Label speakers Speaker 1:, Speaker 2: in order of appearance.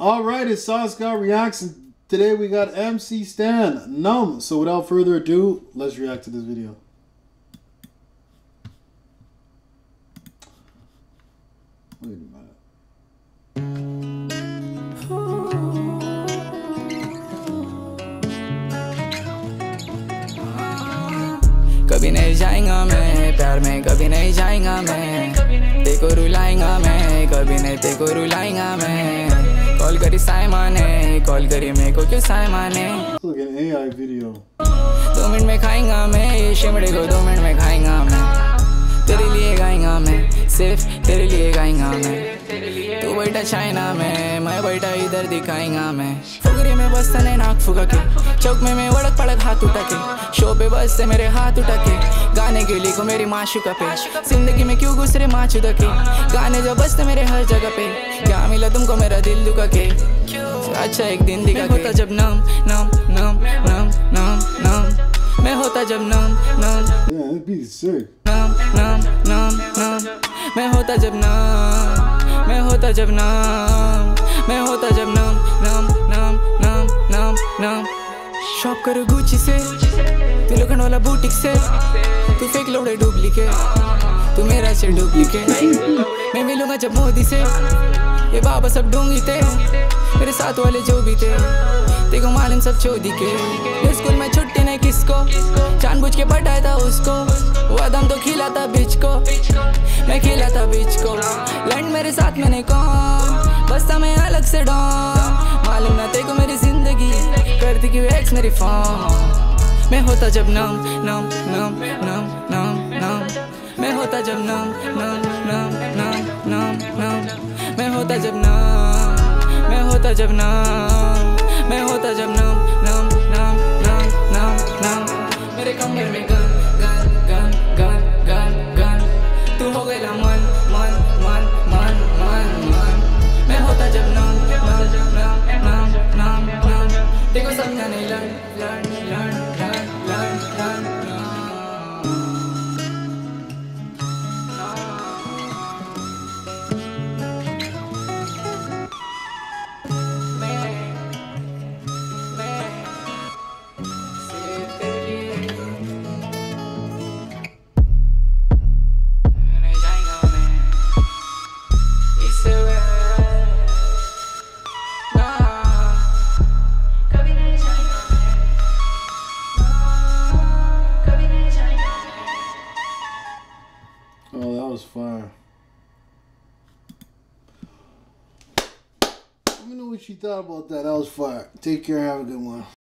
Speaker 1: All right, it's Sauce God Reacts, and today we got MC Stan, Numb. So without further ado, let's react to this video. Wait a minute.
Speaker 2: कभी नहीं जाएगा मैं प्यार में कभी नहीं जाएगा मैं तेको रुलाएगा मैं कभी नहीं तेको रुलाएगा मैं कॉल करी साइमान है कॉल करी मेरे को क्यों साइमा ने
Speaker 1: It's like an AI video.
Speaker 2: दो मिनट में खाएँगा मैं ये शिमड़े को दो मिनट में खाएँगा मैं। तेरे लिए गाएँगा मैं। सिर्फ़ तेरे लिए गाएगा मैं। तू बैठा चाइना में मैं बैठा इधर दिखाएगा मैं। फुगरी में बस तने नाक फुका के चौक में मैं वड़क पड़क हाथ उठा के शो पे बस से मेरे हाथ उठा के गाने के लिखो मेरी माशुका पे। ज़िंदगी में क्यों गुसरे माँ चुदा के? गाने जो बसते मेरे हर जगह पे क्या मिला तुमको मेरा दिल दुखा के अच्छा एक दिन दिखा होता जब नम नम नम नम नम नम। मैं होता जब नम नम। नम नम नम। मैं होता जब नाम, मैं होता जब नाम, मैं होता जब नाम, नम नम नम नम नम। शॉप करो गुची से तू वाला बुटीक से। तू फेक लोड़े डुप्लीकेट तू मेरा से डुप्लीकेट मैं मिलूँगा जब मोदी से, ये बाबा सब ढूँगी थे। मेरे साथ वाले जो भी थे तेको मालूम सब चोदी के। स्कूल में छुट्टी नहीं किसको, जानबूझ के पटाया था उसको। वो दम तो खिलाता बीच को मैं खिलाता बीच को लैंड मेरे साथ मैंने कौन बस था मैं अलग से डॉन मालूम ना तेको मेरी ज़िंदगी करती क्यों एक्स मेरी फॉर्म मैं होता जब नाम नम नम नम नम नम मैं होता जब नाम नम नम नम नम नम मैं होता जब नम मैं होता जब नम मैं होता जब नम नम नम नम नम नम मेरे कमरे में गन समझा नहीं
Speaker 1: was fire. Let me know what you thought about that. That was fire. Take care. Have a good one.